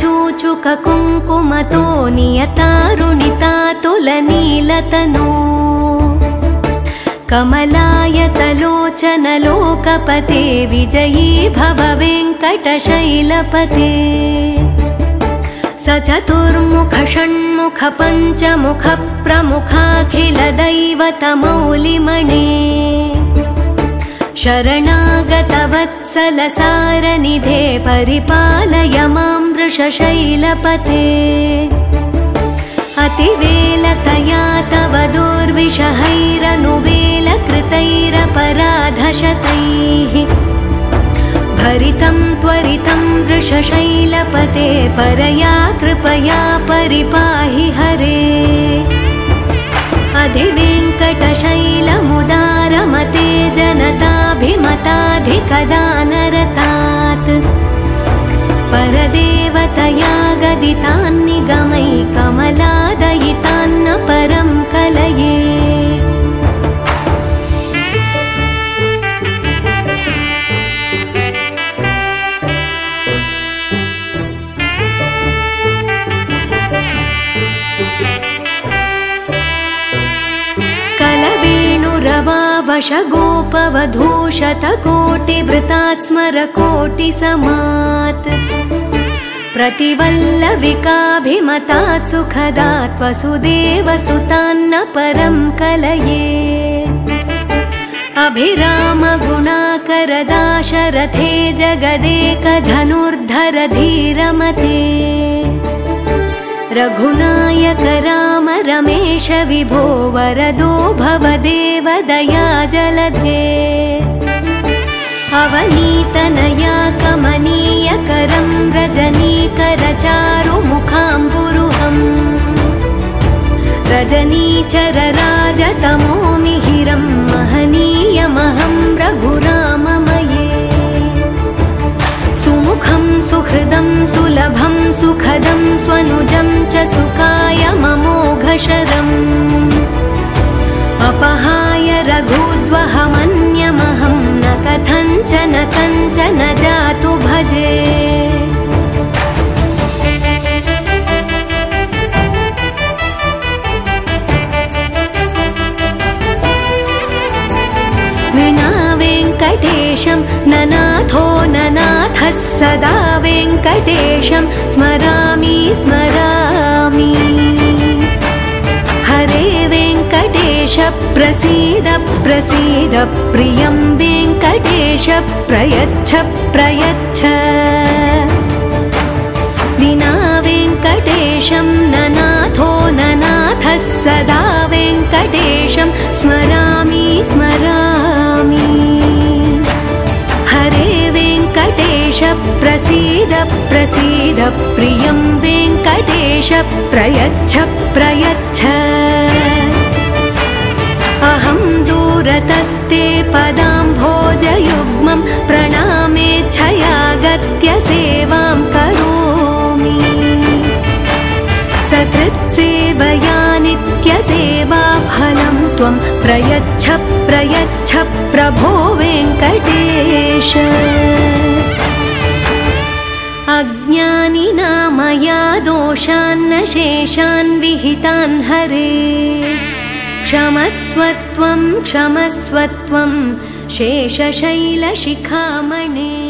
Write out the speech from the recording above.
चूचुक कुङ्कुमतो नियतारुणितातुलनीलतनो कमलायतलोचनलोकपते विजयी भव वेङ्कटशैलपते स चतुर्मुख षण्मुख पञ्चमुख प्रमुखाखिल दैवतमौलिमणे शरणागतवत्सलसारनिधे परिपालय मां वृषशैलपते। अतिवेलतया तव दुर्विषहैरनुवेलकृतैरपराधशतैः। भरितं त्वरितं वृषशैलपते परया कृपया परिपाहि हरे। अधिवेङ्कटशैलमुदारमते जनताभिमताधिकदानरतात् परदेवतया गदितान्निगमै कमलादयितान्न कलवेणुरवावश गोपवधूशतकोटिवृतात् स्मरकोटिसमात् प्रतिवल्लविकाभिमतात् सुखदात् वसुदेवसुतान्न परं कलये। अभिरामगुणाकरदाशरथे जगदेकधनुर्धर धीरमते रघुनायक राम रमेश विभो वरदो भवदेव दया जलधे। अवनीतनया कमनीयकरं रजनीकरचारुमुखाम्बुरुहम्। रजनीचरराजतमो मिहिरं महनीयमहं रघुराममये। सुमुखं सुहृदं सुलभं सुखदं स्वनुजं च सुखाय ममोघशरम्। अपहाय कञ्चन जातु भजे। विना वेङ्कटेशं ननाथो ननाथः सदा वेङ्कटेशं स्मरामि स्मरामि। हरे वेङ्कटेश प्रसीद प्रसीद प्रियं वेङ्कटेश प्रयच्छ प्रयच्छ। विना वेङ्कटेशं ननाथो ननाथः सदा वेङ्कटेशं स्मरामि स्मरामि। हरे वेङ्कटेश प्रसीद प्रसीद प्रियं वेङ्कटेश प्रयच्छ प्रयच्छ फलं त्वं प्रयच्छ प्रयच्छ प्रभो वेङ्कटेश। अज्ञानिना मया दोषान्न शेषान् विहितान् हरे। क्षमस्वत्वं क्षमस्वत्वं शेषशैलशिखामणे